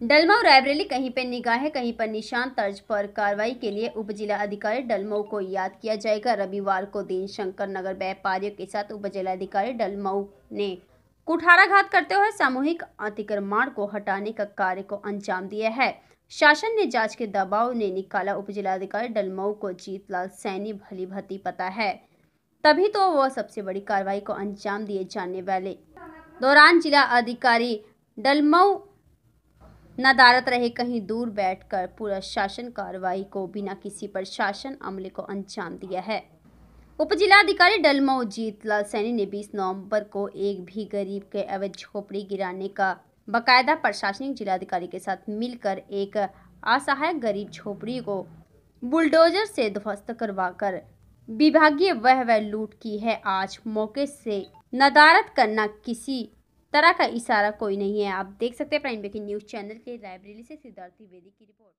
डलमऊ रायबरेली कहीं पर निगाहें, कहीं पर निशान तर्ज पर कार्रवाई के लिए उप जिला अधिकारी डलमऊ को याद किया जाएगा। रविवार को दिन शंकर नगर व्यापारियों के साथ उप जिलाधिकारी डलमऊ ने कुठाराघात करते हुए सामूहिक अतिक्रमण को हटाने का कार्य को अंजाम दिया है। शासन ने जाँच के दबाव ने निकाला। उप जिलाधिकारी डलमऊ को जीतलाल सैनी भली भती पता है। तभी तो वह सबसे बड़ी कार्रवाई को अंजाम दिए जाने वाले। दौरान जिला अधिकारी डलमऊ नदारत रहे कहीं दूर बैठकर पूरा शासन कार्रवाई को बिना किसी प्रशासन अमले को अंजाम दिया है। उप जिलाधिकारी डलमऊ जीतलाल सैनी ने 20 नवंबर को एक भी गरीब के अवैध झोपड़ी गिराने का बकायदा प्रशासनिक जिलाधिकारी के साथ मिलकर एक असहाय गरीब झोपड़ी को बुलडोजर से ध्वस्त करवाकर विभागीय वह वह लूट की है। आज मौके से नदारत करना किसी तरह का इशारा कोई नहीं है। आप देख सकते हैं प्राइम ब्रेकिंग न्यूज़ चैनल के लाइब्रेरी से सिद्धार्थी वेदी की रिपोर्ट।